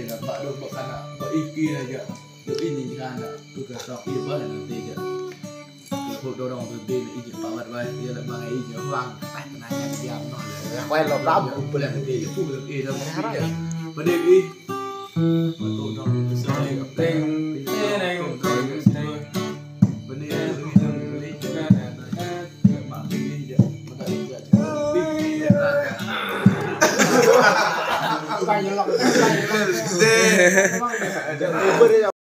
dia nak pak kana pak iki aja dok ini jana tu ke sok iya bah nanti aja ke hut dorong tu dia nak ijik pak bah dia nak bangai ijik orang tak iya dah ini yang Ha ha ha! 对。